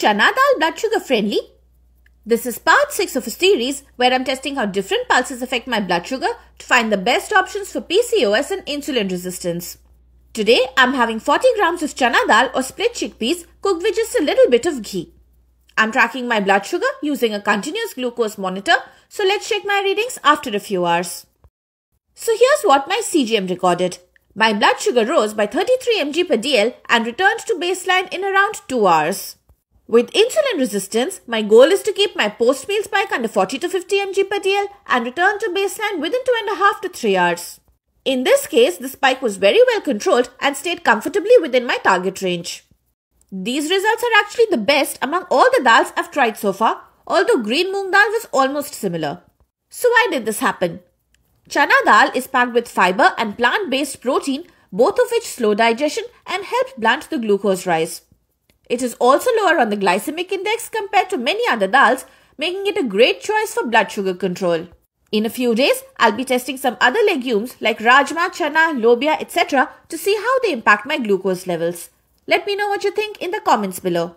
chana dal blood sugar friendly? This is part 6 of a series where I'm testing how different pulses affect my blood sugar to find the best options for PCOS and insulin resistance. Today I'm having 40 grams of chana dal or split chickpeas cooked with just a little bit of ghee. I'm tracking my blood sugar using a continuous glucose monitor, so let's check my readings after a few hours. So here's what my CGM recorded. My blood sugar rose by 33 mg per dl and returned to baseline in around 2 hours. With insulin resistance, my goal is to keep my post-meal spike under 40 to 50 mg per dl and return to baseline within 2.5 to 3 hours. In this case, the spike was very well controlled and stayed comfortably within my target range. These results are actually the best among all the dals I've tried so far, although green moong dal was almost similar. So why did this happen? Chana dal is packed with fiber and plant-based protein, both of which slow digestion and help blunt the glucose rise. It is also lower on the glycemic index compared to many other dals, making it a great choice for blood sugar control. In a few days, I'll be testing some other legumes like rajma, chana, lobia, etc. to see how they impact my glucose levels. Let me know what you think in the comments below.